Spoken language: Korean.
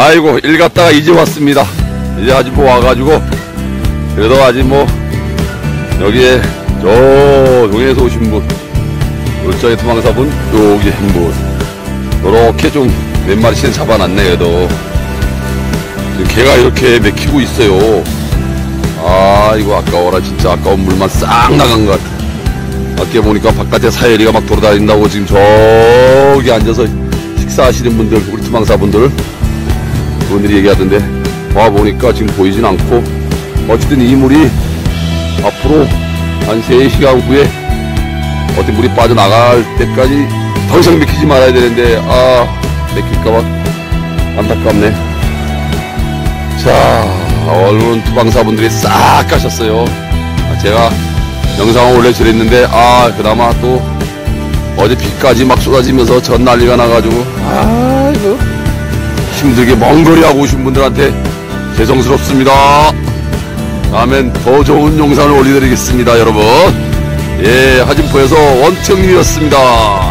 아이고 일 갔다가 이제 왔습니다. 이제 아직 뭐 와가지고 그래도 아직 뭐 여기에 저 동해에서 오신 분 울정의 투망사분 여기 한분. 이렇게 좀 몇 마리씩 잡아놨네 그래도. 개가 이렇게 맥히고 있어요. 아 이거 아까워라. 진짜 아까운 물만 싹 나간 것 같아. 밖에 보니까 바깥에 사열이가 막 돌아다닌다고 지금 저기 앉아서 식사하시는 분들 우리 투망사분들 그분들이 얘기하던데 와 보니까 지금 보이진 않고 어쨌든 이 물이 앞으로 한 3시간 후에 어떻게 물이 빠져나갈 때까지 더 이상 맥히지 말아야 되는데 아 맥힐까봐 안타깝네. 자 얼른 투방사분들이 싹 가셨어요. 아, 제가 영상을 저랬는데 아 그나마 또 어제 비까지 막 쏟아지면서 전 난리가 나가지고 아 이거 힘들게 먼 거리 하고 오신 분들한테 죄송스럽습니다. 다음엔 더 좋은 영상을 올려드리겠습니다 여러분. 예 하진포에서 원청님이었습니다